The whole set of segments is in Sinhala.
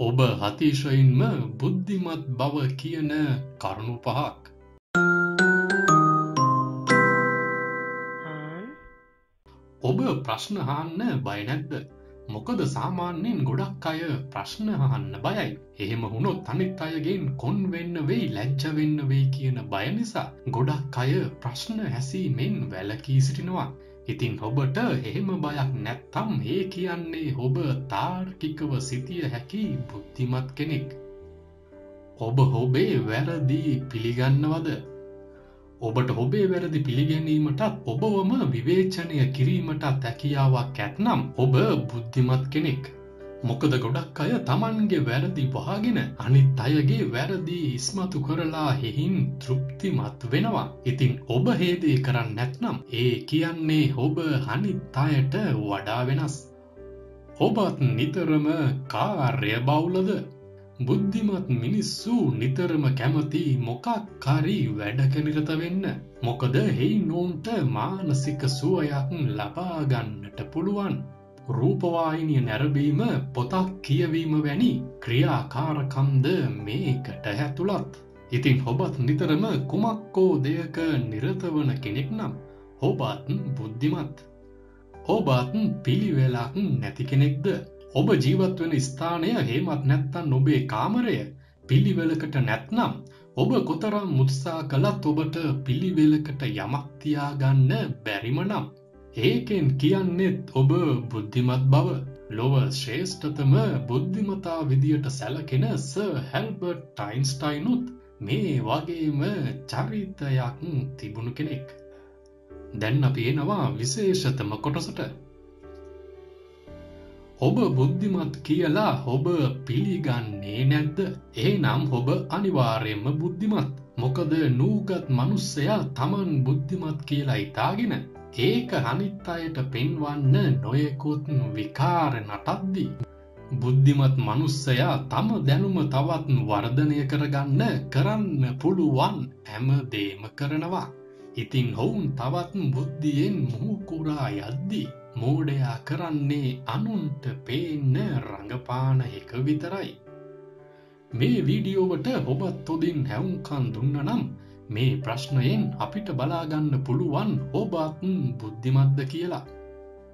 ඔබ අතිශයින්ම බුද්ධිමත් බව කියන කරුණු පහක්. ඔබ ප්‍රශ්නහන්න බයනැද්ද. මොකද සාමාන්‍යයෙන් ගොඩක් අය ප්‍රශ්න අහන්න බයයි. එහෙම වුණොත් අනිත් අයගෙන් කොන් වෙන්න වෙයි ලැජ්ජ වෙන්න වෙයි කියන බය නිසා ගොඩක් අය ප්‍රශ්න හැසීමෙන් වැලකී සිටිනවා. ඉතින් ඔබට එහෙම බයක් නැත්තම් ඒ කියන්නේ ඔබ තාර්කිකව සිටිය හැකි බුද්ධිමත් කෙනෙක්. ඔබ හොබේ වැරදි පිළිගන්නවද? ඔබට ඔබේ වැරදි පිළිගැනීමටත් ඔබවම විවේචනය කිරීමටත් හැකියාවක් ඇත්නම් ඔබ බුද්ධිමත් කෙනෙක්. මොකද ගොඩක් අය තමන්ගේ වැරදි වහගෙන අනිත් අයගේ වැරදි ඉස්මතු කරලා හෙහින් තෘප්තිමත් වෙනවා. ඉතින් ඔබ හේදේ කරන්න නැත්නම් ඒ කියන්නේ ඔබ හනිත් අයට වඩා වෙනස්. ඔබත් නිතරම කාර්ය බෞලද බුද්ධිමත් මිනිස්සු නිතරම කැමති මොකක් කරි වැඩකනිරත වෙන්න. මොකද හෙයි නෝන්ට මානසික සුවයක් ලබාගන්නට පුළුවන්. රූපවාහිනිය නැරබීම පොතක් කියවීම වැනි ක්‍රියාකාරකම්ද මේකට හැතුළත්. ඉතින් ඔබත් නිතරම කුමක්කෝ දෙයක නිරතවන කෙනෙක් නම් ඔබත් බුද්ධිමත්. ඔබත් පිළිවෙලක් නැති කෙනෙක්ද ඔබ ජීවත් වෙන ස්ථානය හේමත් නැත්තන් ඔබේ කාමරය පිළිවෙලකට නැත්නම් ඔබ කොතරම් මුත්සා කළත් ඔබට පිළිවෙලකට යමක්තියාගන්න බැරිමනම්. ඒකෙන් කියන්නෙත් ඔබ බුද්ධිමත් බව. ලොව ශ්‍රේෂ්ඨතම බුද්ධිමතා විදියට සැලකෙන ස හැල්බර්ට් ටයින්ස්ටයිනුත් මේ වගේම චරිතයක් තිබුණු කෙනෙක්. දැන් අපි එනවා විශේෂතම කොටසට. ඔබ බුද්ධිමත් කියලා ඔබ පිළිගන්නේ නැද්ද? ඒ නම් ඔබ අනිවාර්යෙන්ම බුද්ධිමත්. මොකද නූගත් මනුස්සයා තමන් බුද්ධිමත් කියලා ඉතාගෙන ඒක හනිත් අයට පෙන්වන්න නොයෙකුත් විකාර නටද්දී. බුද්ධිමත් මනුස්සයා තම දැනුම තවත් වර්ධනය කරගන්න කරන්න පුළුවන් හැම දේම කරනවා. ඉතින් ඔවුන් තවත් බුද්ධියෙන් මුහුකුරා යද්දී. මෝඩයා කරන්නේ අනුන්ට පේන්න රඟපාන එක විතරයි. මේ වීඩියෝවට ඔබත් තොදින් හැවුන්කන් දුන්න නම් මේ ප්‍රශ්නයෙන් අපිට බලාගන්න පුළුවන් ඔබත් බුද්ධිමත්ද කියලා.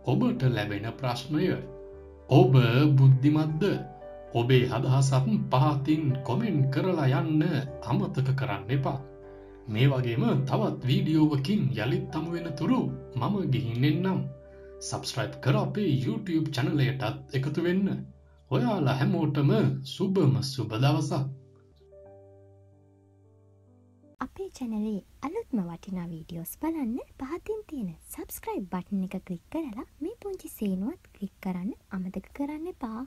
ඔබට ලැබෙන ප්‍රශ්නය ඔබ බුද්ධිමත්ද ඔබේ හදහසත් පහතින් කොමෙන්් කරලා යන්න අමතක කරන්න එපා. මේ වගේම තවත් වීඩියෝවකින් යළිත් තම වෙන තුරු මම ගිහින්නෙන්නම්. සබස්ක්‍රයිබ් කර අපේ YouTube චැනලයටත් එකතු වෙන්න. ඔයාලා හැමෝටම සුබම සුබ දවසක්. අපේ චැනලේ අලුත්ම වටිනා වීඩියෝස් බලන්න පහතින් තියෙන සබස්ක්‍රයිබ් බටන් එක කලික් කරලා මේ පුංචි සේනුවත් කලික් කරන්න අමතක කරන්න එපා.